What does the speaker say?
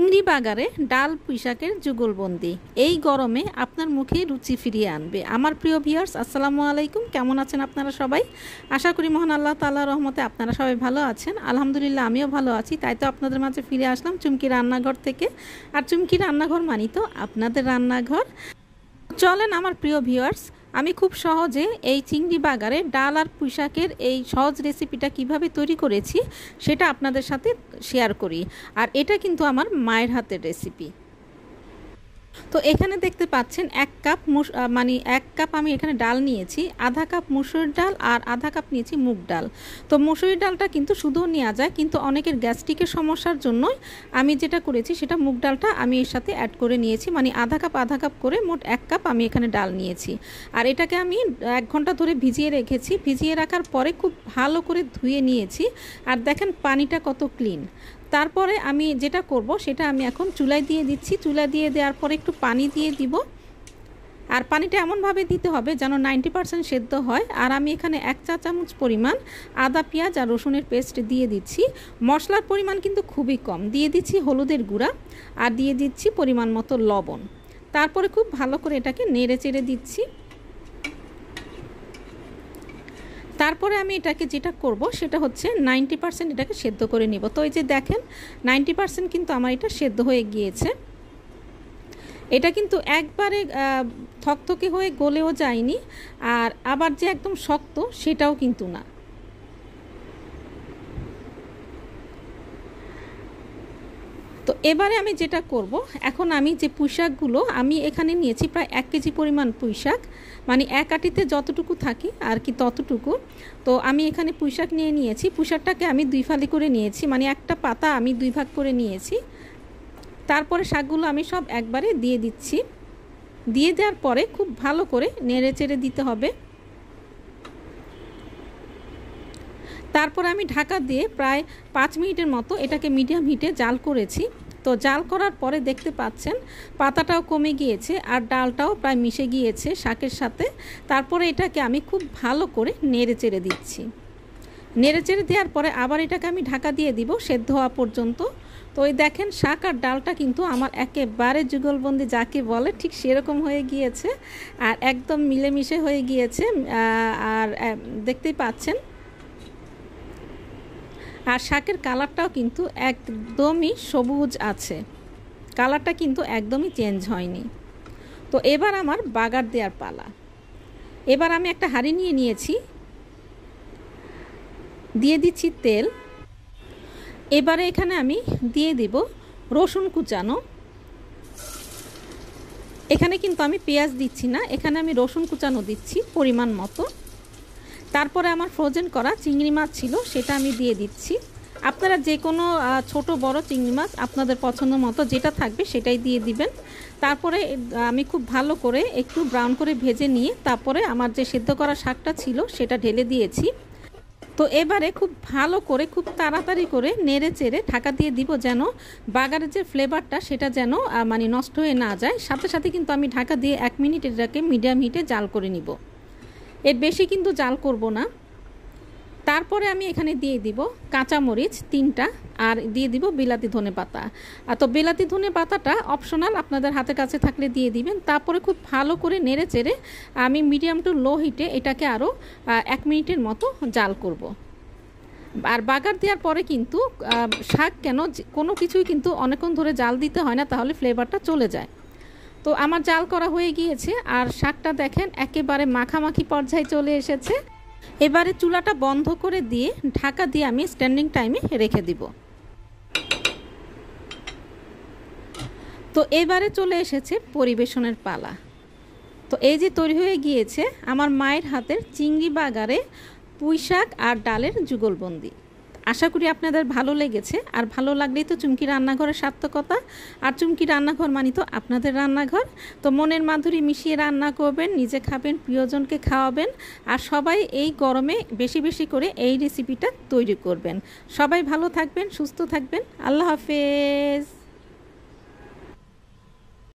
চিংড়ি বাগারে ডাল, পুঁইশাকের যুগলবন্দি। এই গরমে আপনার মুখে রুচি ফিরিয়ে আনবে। আমার প্রিয় ভিয়ার্স আসসালামু আলাইকুম। কেমন আছেন আপনারা সবাই? আশা করি মহান আল্লাহ তাল্লাহ রহমতে আপনারা সবাই ভালো আছেন। আলহামদুলিল্লাহ, আমিও ভালো আছি। তাই তো আপনাদের মাঝে ফিরে আসলাম চুমকি রান্নাঘর থেকে। আর চুমকি রান্নাঘর মানি তো আপনাদের রান্নাঘর। চলেন, আমার প্রিয় ভিউয়ার্স আমি খুব সহজে এই চিংড়ি বাগারে ডাল আর পুঁইশাকের এই সহজ রেসিপিটা কীভাবে তৈরি করেছি, সেটা আপনাদের সাথে শেয়ার করি। আর এটা কিন্তু আমার মায়ের হাতের রেসিপি তো এখানে দেখতে পাচ্ছেন এক কাপ মানে এক কাপ আমি এখানে ডাল নিয়েছি, আধা কাপ মুসুরির ডাল আর আধা কাপ নিয়েছি মুগ ডাল। তো মুসুরির ডালটা কিন্তু শুধু নেওয়া যায়, কিন্তু অনেকের গ্যাস্ট্রিকের সমস্যার জন্যই আমি যেটা করেছি সেটা মুগ ডালটা আমি এর সাথে অ্যাড করে নিয়েছি মানে আধা কাপ আধা কাপ করে মোট এক কাপ আমি এখানে ডাল নিয়েছি। আর এটাকে আমি এক ঘণ্টা ধরে ভিজিয়ে রেখেছি, ভিজিয়ে রাখার পরে খুব ভালো করে ধুয়ে নিয়েছি। আর দেখেন পানিটা কত ক্লিন তারপরে আমি যেটা করব, সেটা আমি এখন চুলায় দিয়ে দিচ্ছি। চুলা দিয়ে দেওয়ার পরে একটু পানি দিয়ে দিব। আর পানিটা এমনভাবে দিতে হবে যেন নাইনটি পারসেন্ট সেদ্ধ হয়। আর আমি এখানে এক চা চামচ পরিমাণ আদা, পেঁয়াজ আর রসুনের পেস্ট দিয়ে দিচ্ছি। মশলার পরিমাণ কিন্তু খুবই কম। দিয়ে দিচ্ছি হলুদের গুঁড়া আর দিয়ে দিচ্ছি পরিমাণ মতো লবণ। তারপরে খুব ভালো করে এটাকে নেড়ে চেড়ে দিচ্ছি। তারপরে আমি এটাকে যেটা করব, সেটা হচ্ছে নাইনটি পারসেন্ট এটাকে সেদ্ধ করে নিব। তো এই যে দেখেন, নাইনটি পারসেন্ট কিন্তু আমার এটা সেদ্ধ হয়ে গিয়েছে। এটা কিন্তু একবারে থকথকে হয়ে গলেও যায়নি, আর আবার যে একদম শক্ত, সেটাও কিন্তু না। তো এবারে আমি যেটা করব, এখন আমি যে পুঁইশাকগুলো আমি এখানে নিয়েছি প্রায় এক কেজি পরিমাণ পুঁইশাক মানে এক আটিতে যতটুকু থাকে আর কি ততটুকু। তো আমি এখানে পুঁইশাক নিয়ে নিয়েছি, পুঁইশাকটাকে আমি দুই ফালি করে নিয়েছি মানে একটা পাতা আমি দুই ভাগ করে নিয়েছি। তারপরে শাকগুলো আমি সব একবারে দিয়ে দিচ্ছি। দিয়ে দেওয়ার পরে খুব ভালো করে নেড়ে চেড়ে দিতে হবে। তারপরে আমি ঢাকা দিয়ে প্রায় পাঁচ মিনিটের মতো এটাকে মিডিয়াম হিটে জাল করেছি। তো জাল করার পরে দেখতে পাচ্ছেন পাতাটাও কমে গিয়েছে আর ডালটাও প্রায় মিশে গিয়েছে শাকের সাথে। তারপরে এটাকে আমি খুব ভালো করে নেড়ে চেড়ে দিচ্ছি। নেড়ে চেড়ে দেওয়ার পরে আবার এটাকে আমি ঢাকা দিয়ে দিব সেদ্ধ হওয়া পর্যন্ত। তো ওই দেখেন শাক আর ডালটা কিন্তু আমার একেবারে যুগলবন্দি যাকে বলে ঠিক সেরকম হয়ে গিয়েছে আর একদম মিলেমিশে হয়ে গিয়েছে আর দেখতেই পাচ্ছেন আর শাকের কালারটাও কিন্তু একদমই সবুজ আছে। কালারটা কিন্তু একদমই চেঞ্জ হয়নি। তো এবার আমার বাগার দেওয়ার পালা। এবার আমি একটা হাঁড়ি নিয়ে নিয়েছি। দিয়ে দিচ্ছি তেল। এবারে এখানে আমি দিয়ে দিব রসুন কুচানো। এখানে কিন্তু আমি পেঁয়াজ দিচ্ছি না। এখানে আমি রসুন কুচানো দিচ্ছি পরিমাণ মতো। তারপরে আমার ফ্রোজেন করা চিংড়ি মাছ ছিল, সেটা আমি দিয়ে দিচ্ছি। আপনারা যে কোনো ছোট বড় চিংড়ি মাছ আপনাদের পছন্দ মতো যেটা থাকবে সেটাই দিয়ে দিবেন। তারপরে আমি খুব ভালো করে একটু ব্রাউন করে ভেজে নিয়ে তারপরে আমার যে সেদ্ধ করা শাকটা ছিল সেটা ঢেলে দিয়েছি। তো এবারে খুব ভালো করে, খুব তাড়াতাড়ি করে নেড়ে চেড়ে ঢাকা দিয়ে দিব যেন বাগারের যে ফ্লেভারটা সেটা যেন মানে নষ্ট হয়ে না যায়। সাথে সাথে কিন্তু আমি ঢাকা দিয়ে এক মিনিট এটাকে মিডিয়াম হিটে জাল করে নিব। এর বেশি কিন্তু জাল করব না। তারপরে আমি এখানে দিয়ে দিব কাঁচামরিচ তিনটা আর দিয়ে দিব বিলাতি ধনে পাতা। আর তো বিলাতি ধনে পাতাটা অপশনাল আপনাদের হাতের কাছে থাকলে দিয়ে দিবেন। তারপরে খুব ভালো করে নেড়ে চেড়ে আমি মিডিয়াম টু লো হিটে এটাকে আরও এক মিনিটের মতো জাল করব। আর বাগার দেওয়ার পরে কিন্তু শাক কেন কোনো কিছুই কিন্তু অনেকক্ষণ ধরে জাল দিতে হয় না, তাহলে ফ্লেভারটা চলে যায়। তো আমার জাল করা হয়ে গিয়েছে আর শাকটা দেখেন একেবারে মাখামাখি পর্যায়ে চলে এসেছে। এবারে চুলাটা বন্ধ করে দিয়ে ঢাকা দিয়ে আমি স্ট্যান্ডিং টাইমে রেখে দিব। তো এবারে চলে এসেছে পরিবেশনের পালা। তো এই যে তৈরি হয়ে গিয়েছে আমার মায়ের হাতের চিংড়ি বাগারে পুঁই শাক আর ডালের যুগলবন্দি। আশা করি আপনাদের ভালো লেগেছে। আর ভালো লাগলেই তো চুমকি রান্নাঘরের সার্থকতা। আর চুমকি রান্নাঘর মানি তো আপনাদের রান্নাঘর। তো মনের মাধুরী মিশিয়ে রান্না করবেন, নিজে খাবেন, প্রিয়জনকে খাওয়াবেন। আর সবাই এই গরমে বেশি বেশি করে এই রেসিপিটা তৈরি করবেন। সবাই ভালো থাকবেন, সুস্থ থাকবেন। আল্লাহ হাফেজ।